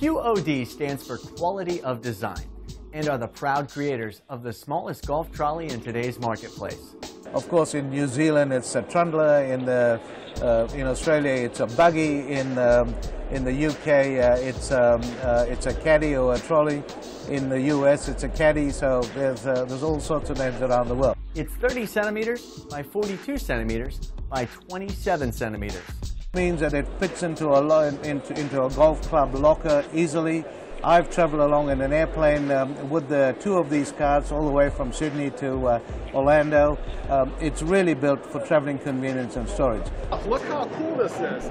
QOD stands for Quality of Design and are the proud creators of the smallest golf trolley in today's marketplace. Of course, in New Zealand, it's a trundler. In the uh, in Australia, it's a buggy. In um, in the UK, uh, it's um, uh, it's a caddy or a trolley. In the US, it's a caddy. So there's uh, there's all sorts of names around the world. It's 30 centimeters by 42 centimeters by 27 centimeters. Means that it fits into a lo- into, into a golf club locker easily. I've traveled along in an airplane um, with the two of these cars all the way from Sydney to uh, Orlando. Um, it's really built for traveling convenience and storage. Look how cool this is.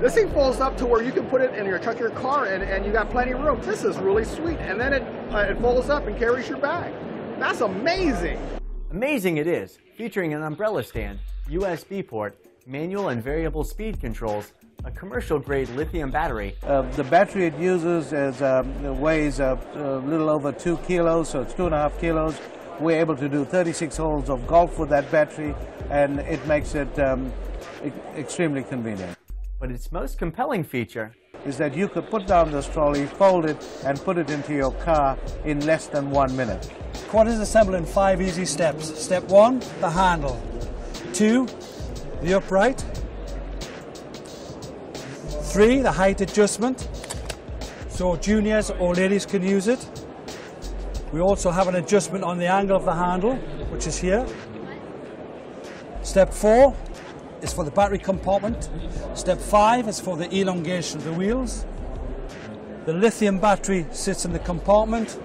This thing folds up to where you can put it in your truck your car and, and you got plenty of room. This is really sweet. And then it, uh, it folds up and carries your bag. That's amazing. Amazing it is, featuring an umbrella stand, USB port, manual and variable speed controls, a commercial grade lithium battery, Uh, the battery it uses is, um, weighs uh, a little over two kilos, so it's two and a half kilos. We're able to do 36 holes of golf with that battery, and it makes it um, e- extremely convenient. but its most compelling feature Is that you could put down this trolley, fold it, and put it into your car in less than one minute. QOD is assembled in five easy steps. Step one, the handle. Two, the upright. Three, the height adjustment. So juniors or ladies can use it. We also have an adjustment on the angle of the handle, which is here. Step four is for the battery compartment. Step five is for the elongation of the wheels. The lithium battery sits in the compartment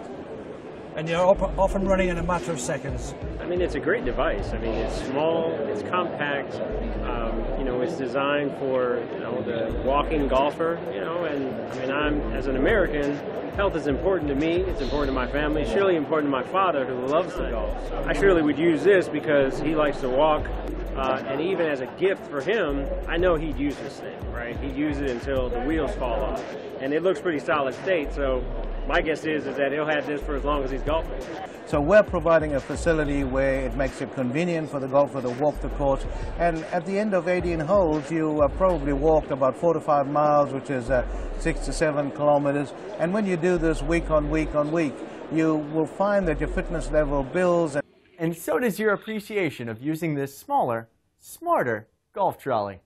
and you're off and running in a matter of seconds. I mean, it's a great device. I mean, it's small, it's compact. Um, you know, it's designed for you know the walking golfer. You know, and I mean, I'm as an American, health is important to me. It's important to my family. It's surely important to my father who loves to golf. I surely would use this because he likes to walk. Uh, and even as a gift for him, I know he'd use this thing, right? He'd use it until the wheels fall off. And it looks pretty solid state, so my guess is, is that he'll have this for as long as he's golfing. So we're providing a facility where it makes it convenient for the golfer to walk the course. And at the end of 18 holes, you uh, probably walked about four to five miles, which is uh, six to seven kilometers. And when you do this week on week on week, you will find that your fitness level builds. And and so does your appreciation of using this smaller, smarter golf trolley.